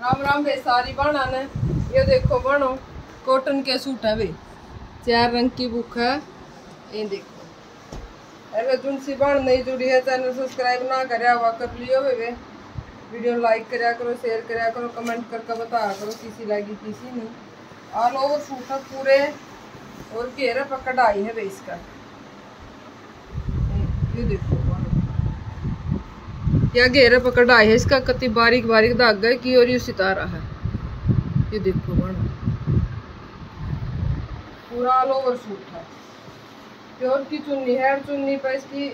राम राम भाई, सारी बाणा ने। ये देखो बाणो कॉटन के सूट है भाई। चार रंग की बुक है। ये देखो। अरे जुन बाण नहीं जुड़ी है, चैनल सब्सक्राइब ना करया हुआ कर लियो वे। वीडियो लाइक करया करो शेयर करया करो कमेंट करके बताया करो, किसी लगी, किसी नहीं। ऑल ओवर सूट है पूरे। और घेरा पर कढ़ाई है भाई इसका। ये देखो। या घेरा कढ़ाई है। इसका कति बारीक बारीक धागा है, की और ये सितारा है। ये देखो बड़ा पूरा ऑल ओवर सूट है। प्योर की चुन्नी है चुन्नी पर इसकी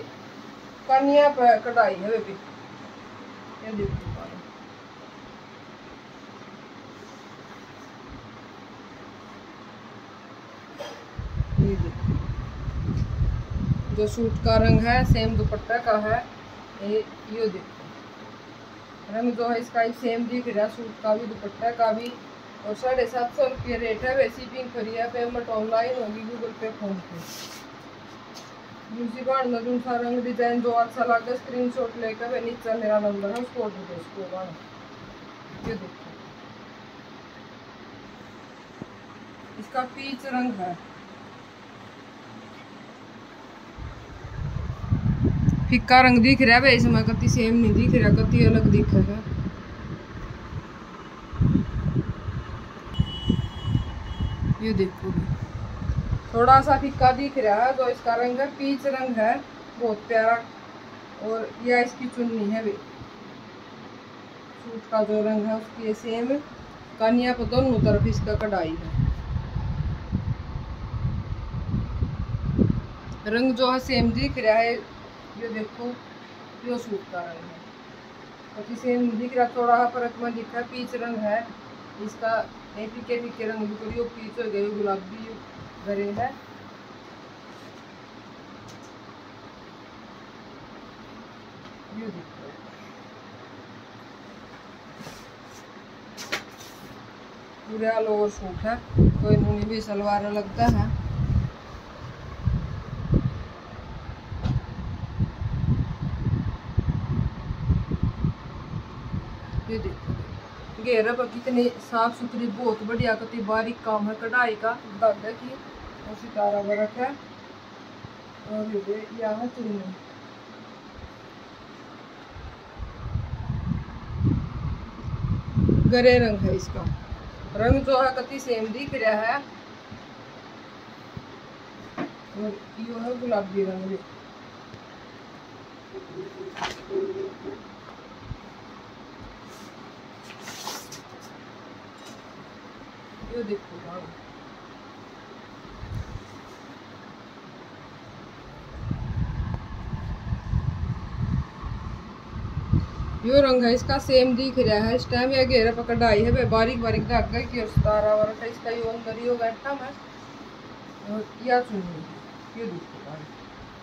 कनिया पर कढ़ाई है, बेबी। ये देखो जो सूट का रंग है सेम दुपट्टा का है। ये देखो। रंग जो है इसका सेम दिख रहा, सूट का भी दुपट्टा का भी। और साढ़े सात सौ रुपये रेट है, वैसी पिंक करी है पेमेंट ऑनलाइन होगी गूगल पे फ़ोन पे। दूसरी बार में जो सा रंग डिज़ाइन जो अच्छा लगे स्क्रीन शॉट लेकर वे नीचे मेरा नंबर है, उसको ऑर्डर दो, उसको बाण ये देखो। इसका पीच रंग है। फिक्का रंग दिख रहा है इसमें कति सेम नहीं दिख रहा कति अलग दिखेगा ये देखो थोड़ा सा फिक्का दिख रहा है जो इसका रंग है, पीच रंग है, बहुत प्यारा। और यह इसकी चुन्नी है सूट का जो रंग है उसकी सेम कनिया पर दोनों तरफ़ इसका कढ़ाई है। रंग जो है सेम दिख रहा है ये देखो यो सूट का रंग है। और सेम दिख रहा थोड़ा फ़र्क में दिख रहा पीच रंग है। इसका ये पीके पीके रंग भी करियो, पीच हो गए गुलाबी भरे है। देखो। पूरे ओवर सूट है कोई नूनी भी सलवार लगता है। ये देखो घेरा पर कितनी साफ़ सुथरी बहुत बढ़िया कति बारीक काम है कढ़ाई का धागा की और सितारा वर्क है और ये यहाँ चुन्नी गरे रंग है इसका रंग जो है कति सेम दिख रहा है और यो है गुलाबी रंग भी यो देखो हाँ यो रंग है, इसका सेम दिख रहा है। इस टाइम ये घेरा पर कढ़ाई है बारीक बारीक धागा की और सतारा वर्क है इसका यो अंदर यो बैठा है और या चुन्नी? ये देखो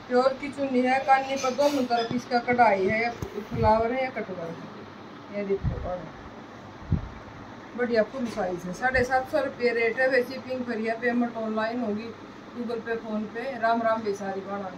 प्योर की चुन्नी है कानी पर दोनों तरफ़ इसका कढ़ाई है, या फ्लावर है या कटवर है। ये देखो बढ़िया फुल साइज़ है। साढ़े सात सौ रुपये रेट है, वैसी पिंक भरिया पेमेंट ऑनलाइन होगी Google Pay PhonePe Ram Ram बेसारी बना